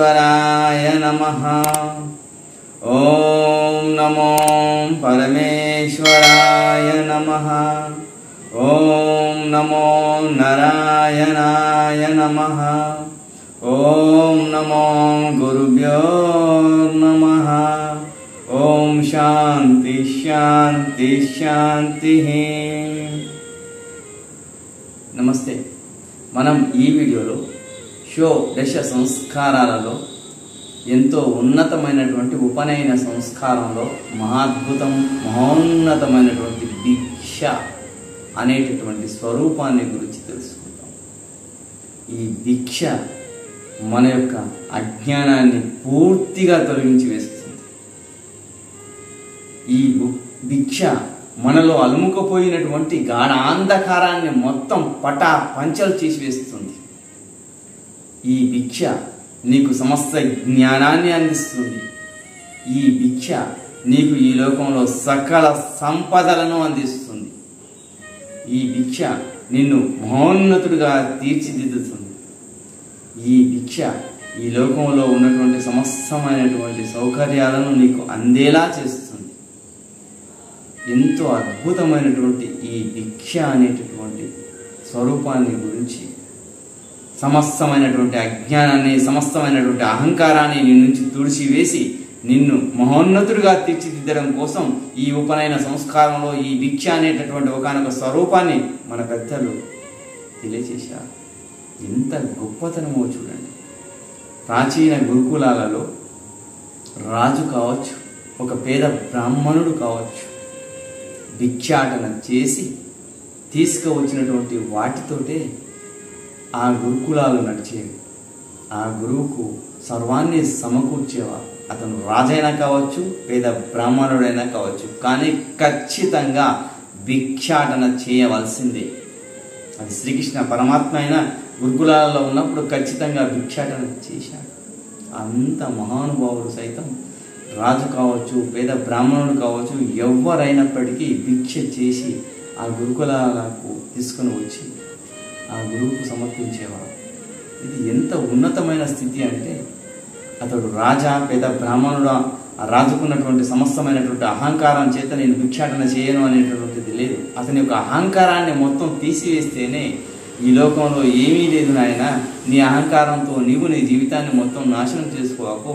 పరమేశ్వరాయ నమ ఓం నమో పరమేశ్వరాయ నమ ఓం నమో నారాయణాయ నమ ఓం నమో గురుభ్యో నమ ఓం శాంతి శాంతి శాంతి నమస్తే మనం ఈ వీడియోలో షో దశ సంస్కారాలలో ఎంతో ఉన్నతమైనటువంటి ఉపనయన సంస్కారంలో మహాద్భుతం మహోన్నతమైనటువంటి దీక్ష అనేటటువంటి స్వరూపాన్ని గురించి తెలుసుకుంటాం ఈ దీక్ష మన యొక్క అజ్ఞానాన్ని పూర్తిగా తొలగించి వేస్తుంది ఈ దీక్ష మనలో అలుముకపోయినటువంటి గాఢ అంధకారాన్ని మొత్తం పటా పంచలు చేసి వేస్తుంది ఈ భిక్ష నీకు సమస్త జ్ఞానాన్ని అందిస్తుంది. ఈ భిక్ష నీకు ఈ లోకంలో సకల సంపదలను అందిస్తుంది. ఈ భిక్ష నిన్ను మహోన్నతుడిగా తీర్చిదిద్దుతుంది. ఈ భిక్ష ఈ లోకంలో ఉన్నటువంటి సమస్తమైనటువంటి సౌకర్యాలను నీకు అందేలా చేస్తుంది. ఎంతో అద్భుతమైనటువంటి ఈ భిక్ష అనేటటువంటి స్వరూపాన్ని గురించి సమస్తమైనటువంటి అజ్ఞానాన్ని సమస్తమైనటువంటి అహంకారాన్ని నీ నుంచి తుడిచివేసి నిన్ను మహోన్నతుడిగా తీర్చిదిద్దడం కోసం ఈ ఉపనయన సంస్కారంలో ఈ భిక్ష అనేటటువంటి ఒకనొక స్వరూపాన్ని మన పెద్దలు తెలియచేశారు. ఎంత గొప్పతనమో చూడండి. ప్రాచీన గురుకులాలలో రాజు కావచ్చు ఒక పేద బ్రాహ్మణుడు కావచ్చు భిక్షాటన చేసి తీసుకువచ్చినటువంటి వాటితోటే ఆ గురుకులాలు నడిచేవి. ఆ గురువుకు సర్వాన్ని సమకూర్చేవారు అతను రాజైనా కావచ్చు పేద బ్రాహ్మణుడైనా కావచ్చు కానీ ఖచ్చితంగా భిక్షాటన చేయవలసిందే. అది శ్రీకృష్ణ పరమాత్మ అయినా గురుకులాలలో ఉన్నప్పుడు ఖచ్చితంగా భిక్షాటన చేశాడు. అంత మహానుభావుడు సైతం రాజు కావచ్చు పేద బ్రాహ్మణుడు కావచ్చు ఎవరైనప్పటికీ భిక్ష చేసి ఆ గురుకులాలకు తీసుకుని వచ్చి ఆ గురువుకు సమర్పించేవాడు ఇది ఎంత ఉన్నతమైన స్థితి అంటే అతడు రాజా పేద బ్రాహ్మణుడా రాజుకున్నటువంటి సమస్తమైనటువంటి అహంకారం చేత నేను భిక్షాటన చేయను అనేటటువంటిది లేదు. అతని యొక్క అహంకారాన్ని మొత్తం తీసివేస్తేనే ఈ లోకంలో ఏమీ లేదు నాయన. నీ అహంకారంతో నీవు నీ జీవితాన్ని మొత్తం నాశనం చేసుకోకు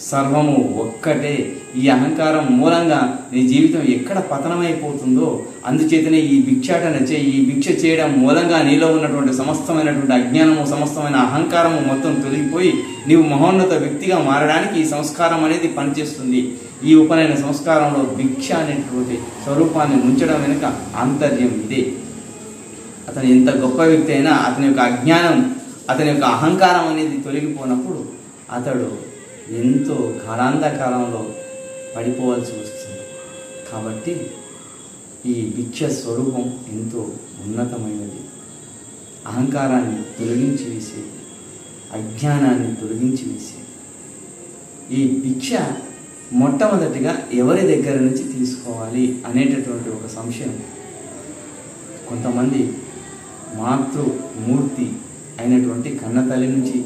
సర్వము ఒక్కటే. ఈ అహంకారం మూలంగా నీ జీవితం ఎక్కడ పతనమైపోతుందో అందుచేతనే ఈ భిక్షాటన చే ఈ భిక్ష చేయడం మూలంగా నీలో ఉన్నటువంటి సమస్తమైనటువంటి అజ్ఞానము సమస్తమైన అహంకారము మొత్తం తొలగిపోయి నీవు మహోన్నత వ్యక్తిగా మారడానికి ఈ సంస్కారం అనేది పనిచేస్తుంది. ఈ ఉపనయన సంస్కారంలో భిక్ష అనేటువంటి స్వరూపాన్ని ఉంచడం వెనుక ఆంతర్యం ఇదే. అతను ఎంత గొప్ప వ్యక్తి అయినా అతని యొక్క అజ్ఞానం అతని యొక్క అహంకారం అనేది తొలగిపోనప్పుడు అతడు ఎంతో గాఢాంధకారంలో పడిపోవాల్సి వస్తుంది. కాబట్టి ఈ భిక్ష స్వరూపం ఎంతో ఉన్నతమైనది. అహంకారాన్ని తొలగించి వేసే అజ్ఞానాన్ని తొలగించి వేసే. ఈ భిక్ష మొట్టమొదటిగా ఎవరి దగ్గర నుంచి తీసుకోవాలి అనేటటువంటి ఒక సంశయం. కొంతమంది మాతృమూర్తి అయినటువంటి కన్నతల్లి నుంచి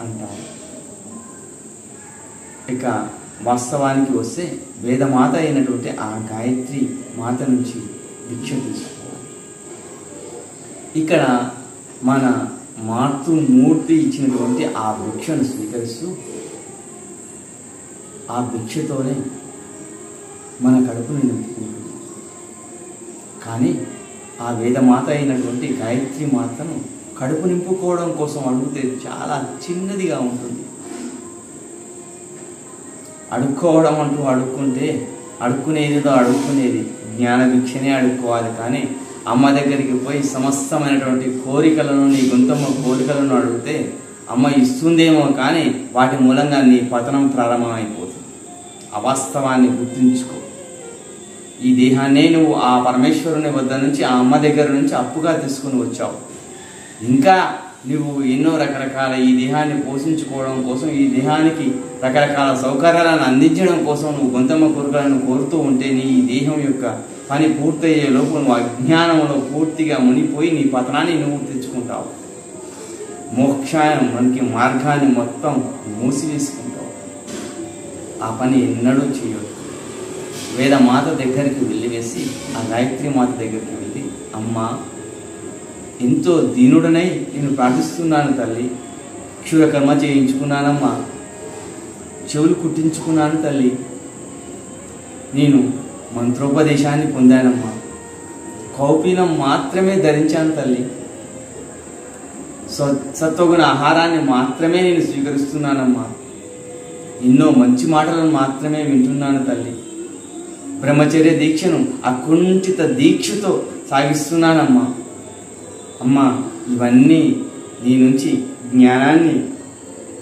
అంటారు. ఇక వాస్తవానికి వస్తే వేదమాత అయినటువంటి ఆ గాయత్రి మాత నుంచి భిక్ష తీసుకోవాలి. ఇక్కడ మన మాతృమూర్తి ఇచ్చినటువంటి ఆ భిక్షను స్వీకరిస్తూ ఆ భిక్షతోనే మన కడుపుని నింపుకుంటుంది కానీ ఆ వేదమాత అయినటువంటి గాయత్రి మాతను కడుపు నింపుకోవడం కోసం అడిగితే చాలా చిన్నదిగా ఉంటుంది. అడుక్కోవడం అంటూ అడుక్కుంటే అడుక్కునేదిదో అడుక్కునేది. జ్ఞాన భిక్షనే అడుక్కోవాలి కానీ అమ్మ దగ్గరికి పోయి సమస్తమైనటువంటి కోరికలను నీ గుంతమ్మ కోరికలను అడిగితే అమ్మ ఇస్తుందేమో కానీ వాటి మూలంగా నీ పతనం ప్రారంభమైపోతుంది. అవాస్తవాన్ని గుర్తుంచుకో. ఈ దేహాన్నే నువ్వు ఆ పరమేశ్వరుని వద్ద నుంచి ఆ అమ్మ దగ్గర నుంచి అప్పుగా తీసుకుని వచ్చావు. ఇంకా నువ్వు ఎన్నో రకరకాల ఈ దేహాన్ని పోషించుకోవడం కోసం ఈ దేహానికి రకరకాల సౌకర్యాలను అందించడం కోసం నువ్వు గొంతమ్మ కోరికలను కోరుతూ ఉంటే నీ ఈ దేహం యొక్క పని పూర్తయ్యే లోపు నువ్వు అజ్ఞానంలో పూర్తిగా మునిపోయి నీ పతనాన్ని నువ్వు తెచ్చుకుంటావు. మోక్షాయం మనకి మార్గాన్ని మొత్తం మూసివేసుకుంటావు. ఆ పని ఎన్నడూ చేయొద్దు. వేదమాత దగ్గరికి వెళ్ళివేసి ఆ గాయత్రి మాత దగ్గరికి వెళ్ళి అమ్మ ఎంతో దీనుడనై నేను ప్రార్థిస్తున్నాను తల్లి. క్షురకర్మ చేయించుకున్నానమ్మా. చెవులు కుట్టించుకున్నాను తల్లి. నేను మంత్రోపదేశాన్ని పొందానమ్మా. కౌపీనం మాత్రమే ధరించాను తల్లి. సత్వగుణ ఆహారాన్ని మాత్రమే నేను స్వీకరిస్తున్నానమ్మా. ఎన్నో మంచి మాటలను మాత్రమే వింటున్నాను తల్లి. బ్రహ్మచర్య దీక్షను అకుంఠిత దీక్షతో సాగిస్తున్నానమ్మా. అమ్మ ఇవన్నీ నీ నుంచి జ్ఞానాన్ని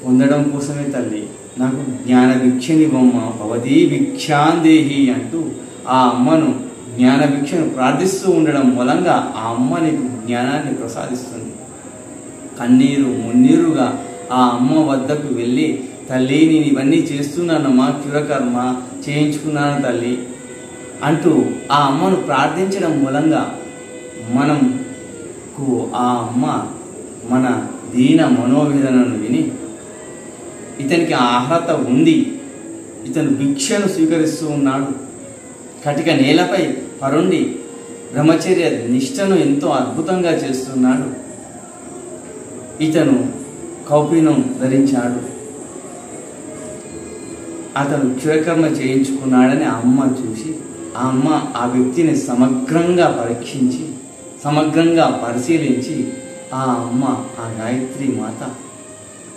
పొందడం కోసమే తల్లి. నాకు జ్ఞాన భిక్షనివ్వమ్మ భవతీ భిక్షాందేహి అంటూ ఆ అమ్మను జ్ఞాన భిక్షను ప్రార్థిస్తూ ఉండడం మూలంగా ఆ అమ్మ నీకు జ్ఞానాన్ని ప్రసాదిస్తుంది. కన్నీరు మున్నీరుగా ఆ అమ్మ వద్దకు వెళ్ళి తల్లి నేను ఇవన్నీ చేస్తున్నానమ్మా క్షురకర్మ చేయించుకున్నాను తల్లి అంటూ ఆ అమ్మను ప్రార్థించడం మూలంగా మనం కు ఆ అమ్మ మన దీన మనోవేదనను విని ఇతనికి ఆ అర్హత ఉంది. ఇతను భిక్షను స్వీకరిస్తూ ఉన్నాడు. కటిక నేలపై పరుండి బ్రహ్మచర్య నిష్టను ఎంతో అద్భుతంగా చేస్తున్నాడు. ఇతను కౌపీనం ధరించాడు. అతను క్షురకర్మ చేయించుకున్నాడని ఆ అమ్మ చూసి ఆ అమ్మ ఆ వ్యక్తిని సమగ్రంగా పరీక్షించి సమగ్రంగా పరిశీలించి ఆ అమ్మ ఆ గాయత్రి మాత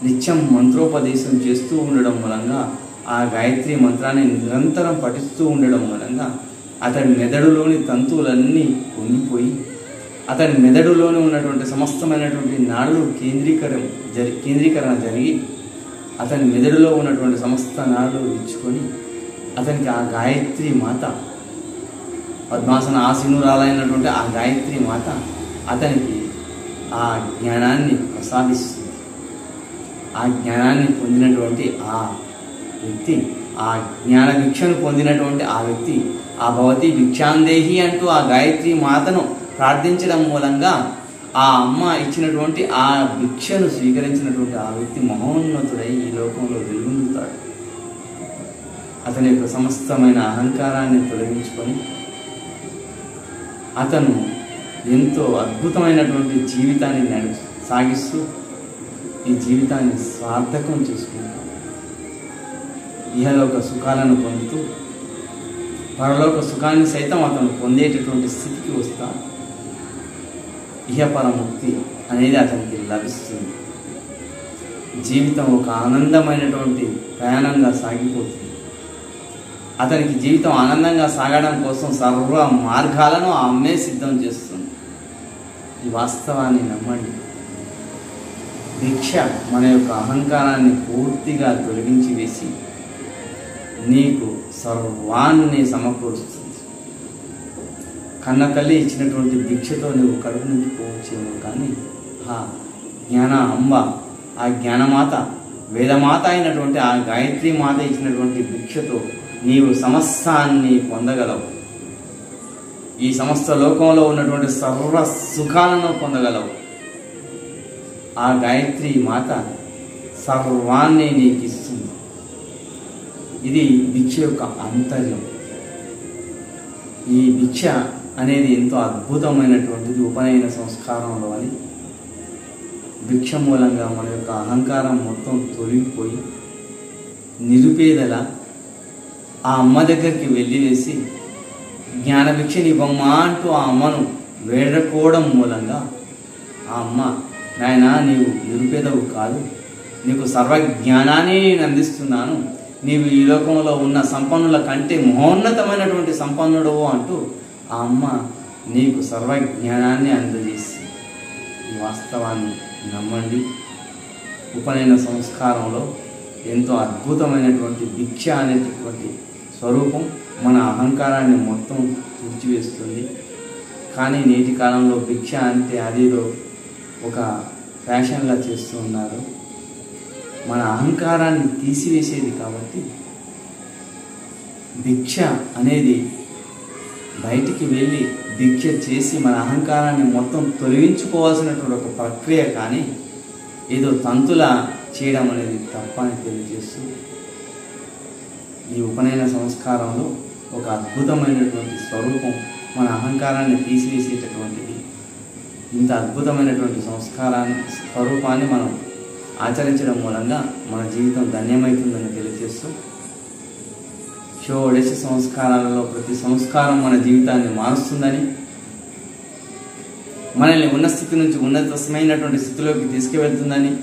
నిత్యం మంత్రోపదేశం చేస్తూ ఉండడం మూలంగా ఆ గాయత్రి మంత్రాన్ని నిరంతరం పఠిస్తూ ఉండడం మూలంగా అతని మెదడులోని తంతువులన్నీ పొంగిపోయి అతని మెదడులోనే ఉన్నటువంటి సమస్తమైనటువంటి నాడులు కేంద్రీకరం జరి కేంద్రీకరణ జరిగి అతని మెదడులో ఉన్నటువంటి సమస్త నాడులు ఇచ్చుకొని అతనికి ఆ గాయత్రి మాత పద్మాసన ఆసీనురాలైనటువంటి ఆ గాయత్రి మాత అతనికి ఆ జ్ఞానాన్ని ప్రసాదిస్తుంది. ఆ జ్ఞానాన్ని పొందినటువంటి ఆ వ్యక్తి ఆ జ్ఞాన భిక్షను పొందినటువంటి ఆ వ్యక్తి ఆ భవతి భిక్షాందేహి అంటూ ఆ గాయత్రి మాతను ప్రార్థించడం మూలంగా ఆ అమ్మ ఇచ్చినటువంటి ఆ భిక్షను స్వీకరించినటువంటి ఆ వ్యక్తి మహోన్నతుడై ఈ లోకంలో వెలుగుతాడు అతని యొక్క సమస్తమైన అహంకారాన్ని తొలగించుకొని అతను ఎంతో అద్భుతమైనటువంటి జీవితాన్ని నడు సాగిస్తూ ఈ జీవితాన్ని సార్థకం చేసుకుంటాం ఇహలోక సుఖాలను పొందుతూ పరలోక సుఖాన్ని సైతం అతను పొందేటటువంటి స్థితికి వస్తా ఇహపర ముక్తి అనేది అతనికి లభిస్తుంది. జీవితం ఒక ఆనందమైనటువంటి ప్రయాణంగా సాగిపోతుంది. అతనికి జీవితం ఆనందంగా సాగడం కోసం సర్వ మార్గాలను ఆ అమ్మే సిద్ధం చేస్తుంది. ఈ వాస్తవాన్ని నమ్మండి. దీక్ష మన యొక్క అహంకారాన్ని పూర్తిగా తొలగించి వేసి నీకు సర్వాన్ని సమకూరుస్తుంది. కన్న తల్లి ఇచ్చినటువంటి భిక్షతో నువ్వు కడుపు నింపుకోవచ్చేమో కానీ ఆ జ్ఞాన అంబ ఆ జ్ఞానమాత వేదమాత అయినటువంటి ఆ గాయత్రి మాత ఇచ్చినటువంటి భిక్షతో నీవు సమస్తాన్ని పొందగలవు. ఈ సమస్త లోకంలో ఉన్నటువంటి సర్వ సుఖాలను పొందగలవు. ఆ గాయత్రి మాత సర్వాన్ని నీకు ఇస్తుంది ఇది భిక్ష యొక్క అంతర్యం. ఈ భిక్ష అనేది ఎంతో అద్భుతమైనటువంటిది ఉపనయన సంస్కారంలో అని భిక్ష మూలంగా మన యొక్క అహంకారం మొత్తం తొలగిపోయి నిరుపేదల ఆ అమ్మ దగ్గరికి వెళ్ళి వేసి జ్ఞాన భిక్షని అంటూ ఆ అమ్మను వేడకపోవడం మూలంగా ఆ అమ్మ నాయన నీవు నిరుపేదవు కాదు. నీకు సర్వ జ్ఞానాన్ని నేను అందిస్తున్నాను. నీవు ఈ లోకంలో ఉన్న సంపన్నుల కంటే మహోన్నతమైనటువంటి సంపన్నుడవు అంటూ ఆ అమ్మ నీకు సర్వ జ్ఞానాన్ని అందజేసి వాస్తవాన్ని నమ్మండి. ఉపనయన సంస్కారంలో ఎంతో అద్భుతమైనటువంటి భిక్ష అనేటటువంటి స్వరూపం మన అహంకారాన్ని మొత్తం తుడిచివేస్తుంది. కానీ నేటి కాలంలో భిక్ష అంటే అదేదో ఒక ఫ్యాషన్లా చేస్తూ ఉన్నారు. మన అహంకారాన్ని తీసివేసేది కాబట్టి భిక్ష అనేది బయటికి వెళ్ళి భిక్ష చేసి మన అహంకారాన్ని మొత్తం తొలగించుకోవాల్సినటువంటి ఒక ప్రక్రియ కానీ ఏదో తంతులా చేయడం అనేది తప్పని తెలియజేస్తుంది. తెలియజేస్తూ ఈ ఉపనయన సంస్కారంలో ఒక అద్భుతమైనటువంటి స్వరూపం మన అహంకారాన్ని తీసివేసేటటువంటిది. ఇంత అద్భుతమైనటువంటి సంస్కారాన్ని స్వరూపాన్ని మనం ఆచరించడం మూలంగా మన జీవితం ధన్యమవుతుందని తెలియజేస్తూ షోడశ సంస్కారాలలో ప్రతి సంస్కారం మన జీవితాన్ని మారుస్తుందని మనల్ని ఉన్న స్థితి నుంచి ఉన్నతమైనటువంటి స్థితిలోకి తీసుకువెళ్తుందని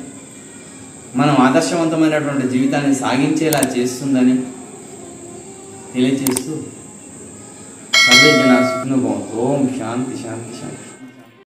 మనం ఆదర్శవంతమైనటువంటి జీవితాన్ని సాగించేలా చేస్తుందని తెలియజేస్తూ సర్వే జన సుఖనుభవం ఓం శాంతి శాంతి శాంతి.